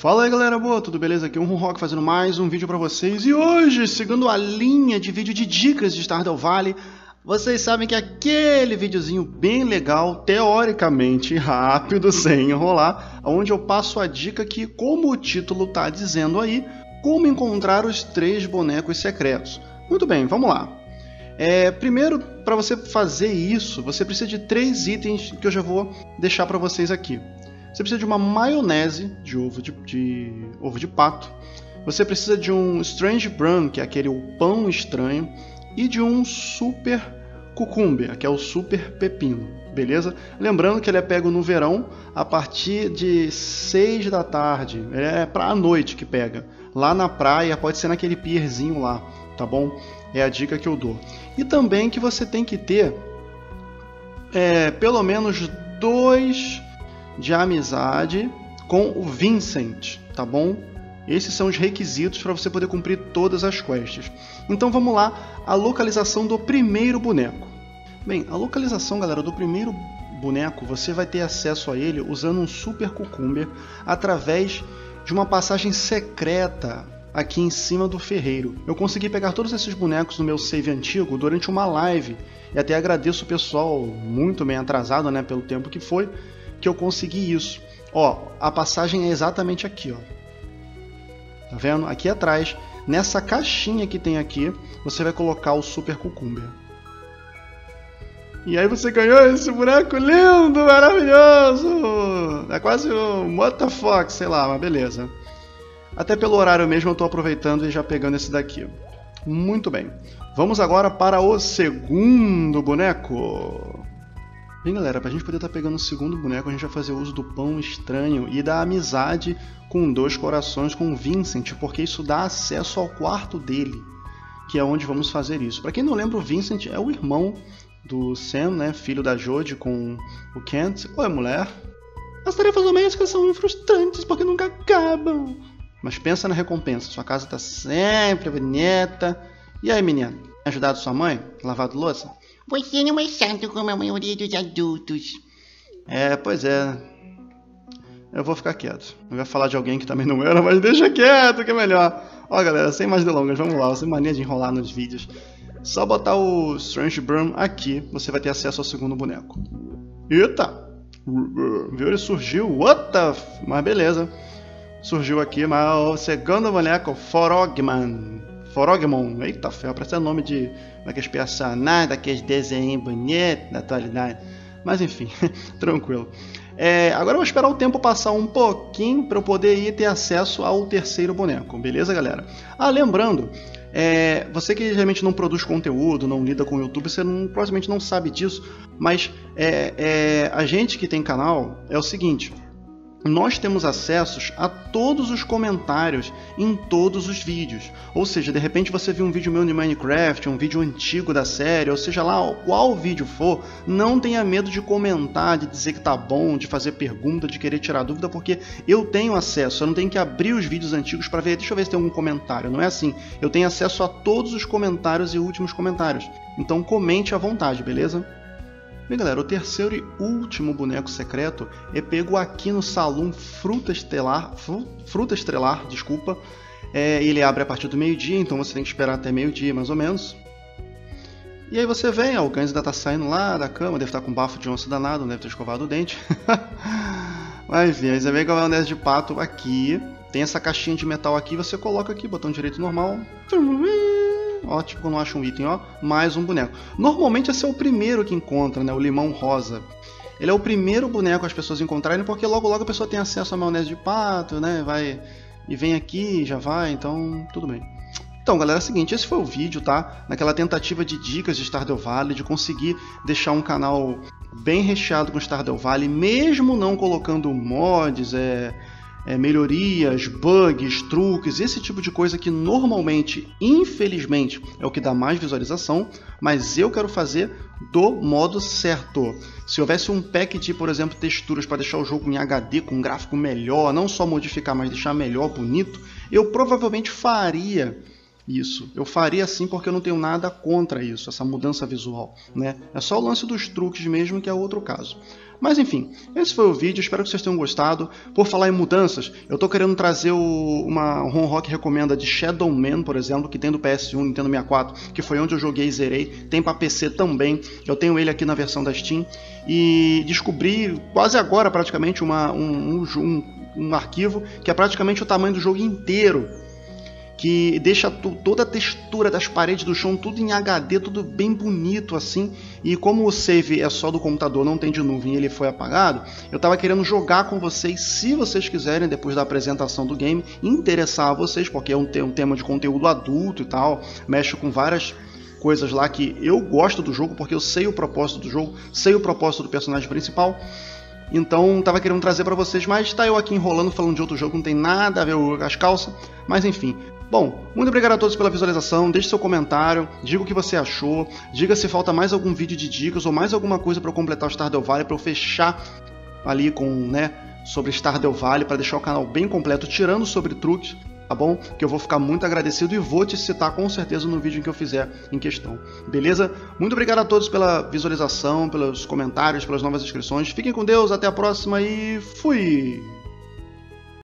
Fala aí galera boa, tudo beleza? Aqui é o Rock fazendo mais um vídeo para vocês e hoje, seguindo a linha de vídeo de dicas de Stardew Valley, vocês sabem que aquele videozinho bem legal, teoricamente rápido, sem enrolar, onde eu passo a dica que, como o título está dizendo aí, como encontrar os três bonecos secretos. Muito bem, vamos lá. É, primeiro, para você fazer isso, você precisa de três itens que eu já vou deixar para vocês aqui. Você precisa de uma maionese de ovo de, de, ovo de pato. Você precisa de um Strange Bran, que é aquele pão estranho. E de um Super Cucumber, que é o Super Pepino. Beleza? Lembrando que ele é pego no verão a partir de 6 da tarde. É para a noite que pega. Lá na praia, pode ser naquele pierzinho lá, tá bom? É a dica que eu dou. E também que você tem que ter é, pelo menos dois de amizade com o Vincent, tá bom? Esses são os requisitos para você poder cumprir todas as quests. Então vamos lá, a localização do primeiro boneco. Bem, a localização, galera, do primeiro boneco, você vai ter acesso a ele usando um Super Cucumber através de uma passagem secreta aqui em cima do ferreiro. Eu consegui pegar todos esses bonecos no meu save antigo durante uma live e até agradeço o pessoal, muito bem atrasado, né, pelo tempo que foi, que eu consegui isso. Ó, a passagem é exatamente aqui, ó. Tá vendo? Aqui atrás, nessa caixinha que tem aqui, você vai colocar o Super Cucumber. E aí você ganhou esse boneco lindo, maravilhoso! É quase um fuck, sei lá, mas beleza. Até pelo horário mesmo eu estou aproveitando e já pegando esse daqui. Muito bem. Vamos agora para o segundo boneco. Bem, galera, para a gente poder estar tá pegando o segundo boneco, a gente vai fazer uso do pão estranho e da amizade com dois corações com Vincent, porque isso dá acesso ao quarto dele, que é onde vamos fazer isso. Para quem não lembra, o Vincent é o irmão do Sam, né, filho da Jodie com o Kent. Oi, mulher. As tarefas domésticas são frustrantes porque nunca acabam. Mas pensa na recompensa, sua casa está sempre bonita. E aí, menina, ajudado sua mãe? Lavado louça? Você não é santo como a maioria dos adultos. É, pois é. Eu vou ficar quieto. Eu ia falar de alguém que também não era, mas deixa quieto que é melhor. Ó, galera, sem mais delongas, vamos lá. Sem mania de enrolar nos vídeos. Só botar o Strange Brum aqui, você vai ter acesso ao segundo boneco. Eita! Viu? Ele surgiu. What the... F... Mas beleza. Surgiu aqui, mas o segundo boneco, Forogman. Forogmon. Eita ferro, parece nome de daqueles personagens, daqueles desenhos bonitos da atualidade. Mas enfim, tranquilo. É, agora eu vou esperar o tempo passar um pouquinho para eu poder ir ter acesso ao terceiro boneco, beleza, galera? Ah, lembrando, é, você que realmente não produz conteúdo, não lida com o YouTube, você não, provavelmente não sabe disso, mas é, é, a gente que tem canal é o seguinte nós temos acessos a todos os comentários em todos os vídeos. Ou seja, de repente você viu um vídeo meu de Minecraft, um vídeo antigo da série, ou seja lá qual vídeo for, não tenha medo de comentar, de dizer que tá bom, de fazer pergunta, de querer tirar dúvida, porque eu tenho acesso, eu não tenho que abrir os vídeos antigos para ver, deixa eu ver se tem algum comentário. Não é assim. Eu tenho acesso a todos os comentários e últimos comentários. Então comente à vontade, beleza? Bem, galera, o terceiro e último boneco secreto é pego aqui no Salão Fruta Estelar, Fruta Estrelar, desculpa. É, ele abre a partir do meio-dia, então você tem que esperar até meio-dia, mais ou menos. E aí você vem, ó, o Gans ainda tá saindo lá da cama, deve estar tá com bafo de onça danado, não deve ter escovado o dente. Mas enfim, você vem com a maionese de pato aqui, tem essa caixinha de metal aqui, você coloca aqui, botão direito normal ó, tipo quando acha um item, ó, mais um boneco. Normalmente esse é o primeiro que encontra, né, o limão rosa. Ele é o primeiro boneco as pessoas encontrarem, porque logo logo a pessoa tem acesso à maionese de pato, né, vai e vem aqui, já vai, então tudo bem. Então, galera, é o seguinte, esse foi o vídeo, tá? Naquela tentativa de dicas de Stardew Valley, de conseguir deixar um canal bem recheado com Stardew Valley, mesmo não colocando mods, é, é, melhorias, bugs, truques, esse tipo de coisa que normalmente, infelizmente, é o que dá mais visualização, mas eu quero fazer do modo certo. Se houvesse um pack de, por exemplo, texturas para deixar o jogo em HD com um gráfico melhor, não só modificar, mas deixar melhor, bonito, eu provavelmente faria isso. Eu faria assim porque eu não tenho nada contra isso, essa mudança visual. Né? É só o lance dos truques mesmo que é outro caso. Mas enfim, esse foi o vídeo, espero que vocês tenham gostado. Por falar em mudanças, eu tô querendo trazer o, uma Ron Rock recomenda de Shadow Man, por exemplo, que tem do PS1, Nintendo 64, que foi onde eu joguei e zerei. Tem para PC também, eu tenho ele aqui na versão da Steam. E descobri quase agora praticamente uma, um, um, um arquivo que é praticamente o tamanho do jogo inteiro que deixa toda a textura das paredes do chão tudo em HD, tudo bem bonito assim. E como o save é só do computador, não tem de nuvem ele foi apagado, eu estava querendo jogar com vocês, se vocês quiserem, depois da apresentação do game, interessar a vocês, porque é um, um tema de conteúdo adulto e tal, mexe com várias coisas lá que eu gosto do jogo, porque eu sei o propósito do jogo, sei o propósito do personagem principal. Então tava querendo trazer para vocês, mas tá eu aqui enrolando falando de outro jogo, não tem nada a ver com as calças. Mas enfim, Bom, muito obrigado a todos pela visualização, deixe seu comentário, diga o que você achou, diga se falta mais algum vídeo de dicas ou mais alguma coisa para completar o Stardew Valley para eu fechar ali com, né, sobre Stardew Valley para deixar o canal bem completo, tirando sobre truques, tá bom? Que eu vou ficar muito agradecido e vou te citar com certeza no vídeo que eu fizer em questão. Beleza? Muito obrigado a todos pela visualização, pelos comentários, pelas novas inscrições. Fiquem com Deus, até a próxima e fui!